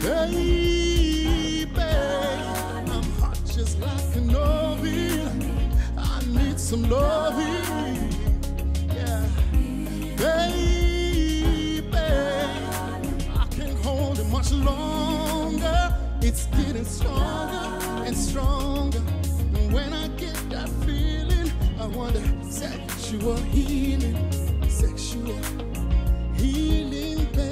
Baby, I'm hot just like an oven. I need some loving. Yeah. Baby, I can't hold it much longer. It's getting stronger and stronger. And when I get that feeling, I want a sexual healing. Sexual healing, baby.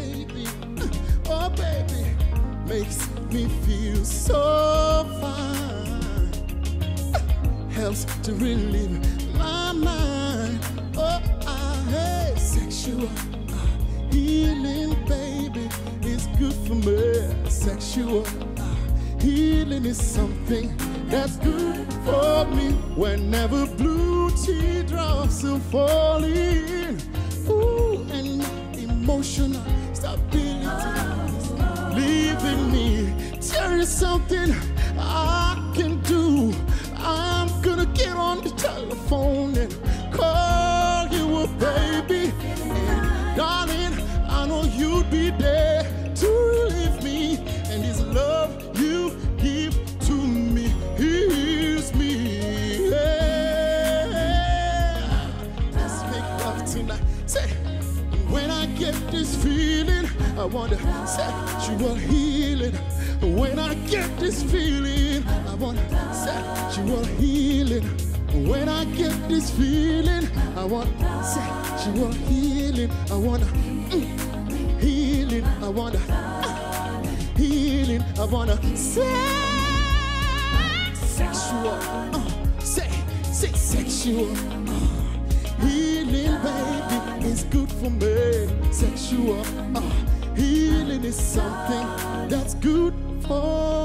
Makes me feel so fine. Helps to relieve my mind. Oh, I hate sexual uh, healing, baby. Is good for me. Sexual uh, healing is something that's good for me. Whenever blue teardrops are falling, There is something I can do. I'm gonna get on the telephone and call you a baby. And darling, I know you'd be there to relieve me. And this love you give to me heals me. Yeah. Let's make love tonight. Say, when I get this feeling, I want a sexual healing. When I get this feeling, I want sexual healing. When I get this feeling, I want sexual healing. I want mm, healing. I want uh, healing. I want a sex, sexual. Uh, say, say sexual. Uh, healing, baby, is good for me. Sexual uh, healing is something that's good for